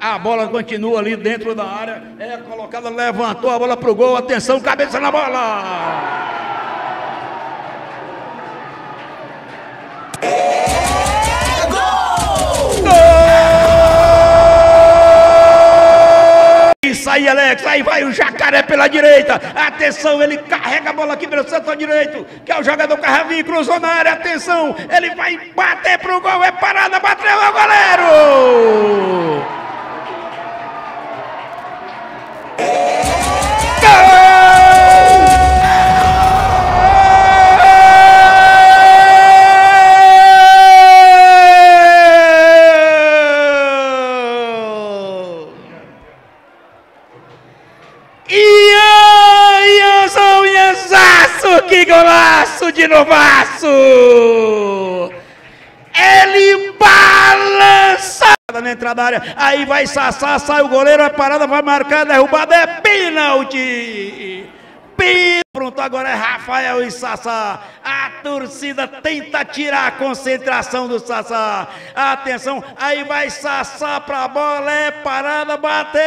A bola continua ali dentro da área. É colocada, levantou a bola pro gol. Atenção, cabeça na bola. Isso aí, Alex. Aí vai o jacaré pela direita. Atenção, ele carrega a bola aqui pelo setor direito. Que é o jogador Carravinho, cruzou na área. Atenção, ele vai bater pro gol. É parada, bateu o goleiro. Golaço de novaço! Ele balança na entrada da área, aí vai Sassá, sai o goleiro, a parada vai marcar, derrubada, é pênalti! Pênalti! Pronto, agora é Rafael e Sassá. A torcida tenta tirar a concentração do Sassá. Atenção, aí vai Sassá pra bola, é parada, bateu!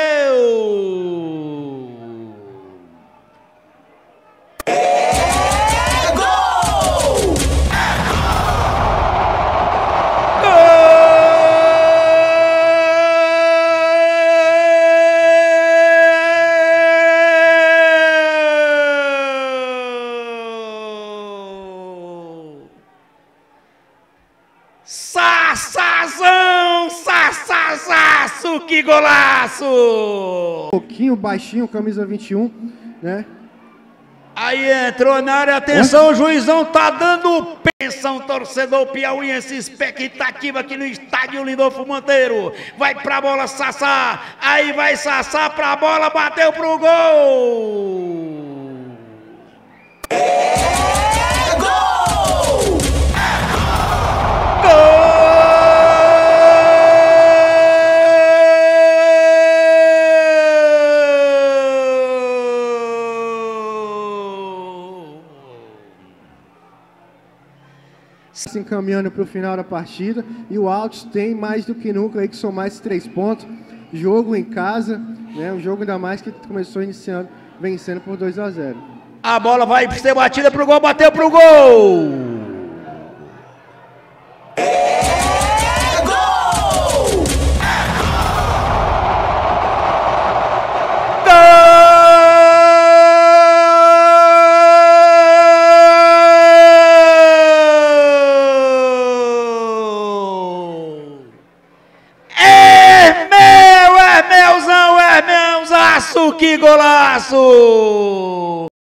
Que golaço! Um pouquinho baixinho, camisa 21, né? Aí entrou na área, atenção, o juizão tá dando pensão, torcedor piauiense, expectativa aqui no estádio Lindolfo Monteiro. Vai pra bola, Sassá, aí vai Sassá pra bola, bateu pro gol! Gol! Se encaminhando para o final da partida. E o Altos tem mais do que nunca aí que somar esses três pontos. Jogo em casa, né? Um jogo ainda mais que começou iniciando, vencendo por 2 a 0 A bola vai ser batida pro gol, bateu pro gol! Que golaço!